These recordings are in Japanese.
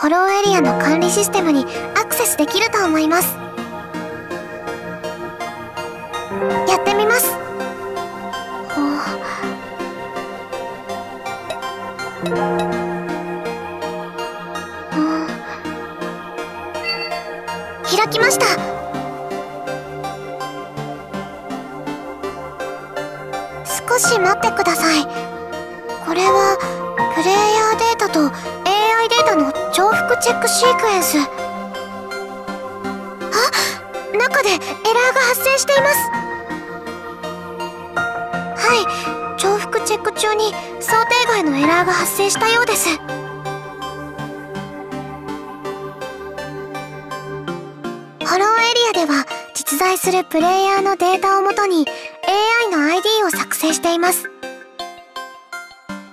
ホローエリアの管理システムにアクセスできると思います。やってみます。開きました。少し待ってください。これはプレイヤーデータと重複チェックシークエンス。あ中でエラーが発生しています。はい。重複チェック中に想定外のエラーが発生したようです。ホローエリアでは実在するプレイヤーのデータをもとに AI の ID を作成しています。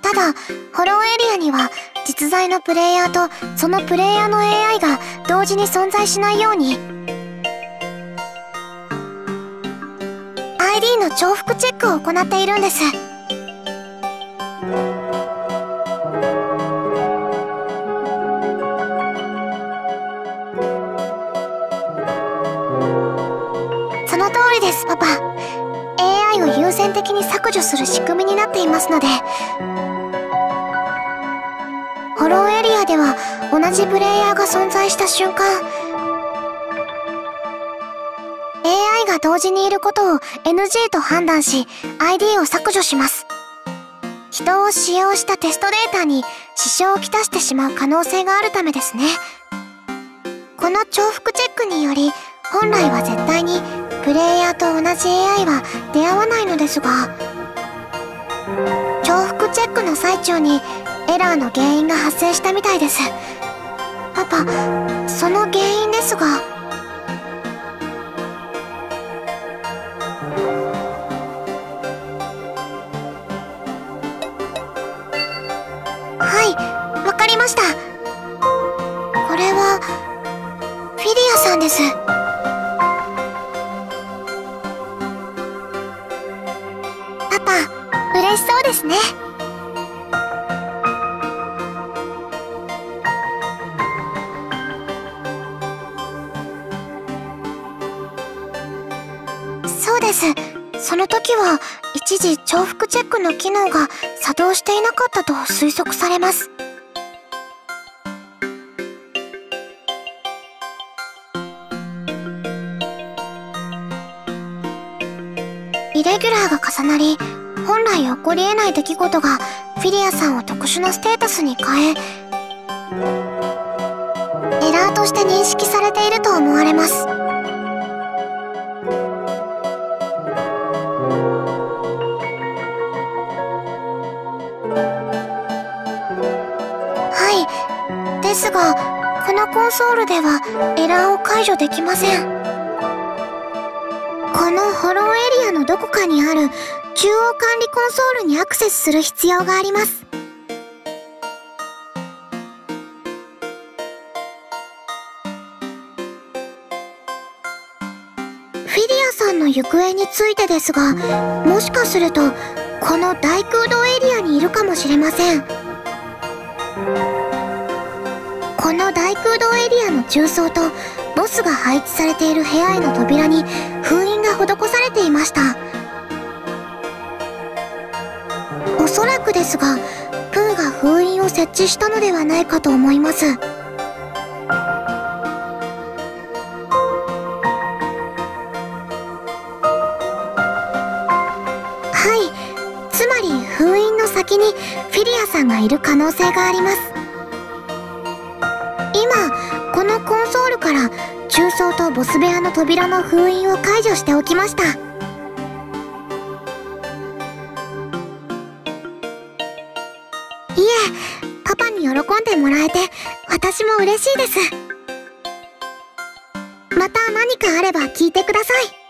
ただホローエリアには実在のプレイヤーとそのプレイヤーの AI が同時に存在しないように。ID の重複チェックを行っているんです。その通りですパパ。AI を優先的に削除する仕組みになっていますので。では同じプレイヤーが存在した瞬間 AI が同時にいることを NG と判断し ID を削除します。人を使用したテストデータに支障をきたしてしまう可能性があるためですね。この重複チェックにより本来は絶対にプレイヤーと同じ AI は出会わないのですが重複チェックの最中にエラーの原因が発生したみたいです。パパその原因ですが。はいわかりました。これはフィリアさんです。パパ嬉しそうですね。そうです。その時は一時重複チェックの機能が作動していなかったと推測されます。イレギュラーが重なり本来起こり得ない出来事がフィリアさんを特殊なステータスに変えエラーとして認識されていると思われます。がこのコンソールではエラーを解除できません。このホローエリアのどこかにある中央管理コンソールにアクセスする必要があります。フィリアさんの行方についてですがもしかするとこの大空洞エリアにいるかもしれません。この大空洞エリアの中層とボスが配置されている部屋への扉に封印が施されていました。おそらくですがプーが封印を設置したのではないかと思います。はい。つまり封印の先にフィリアさんがいる可能性があります。このコンソールから中層とボス部屋の扉の封印を解除しておきました。いえパパに喜んでもらえて私も嬉しいです。また何かあれば聞いてください。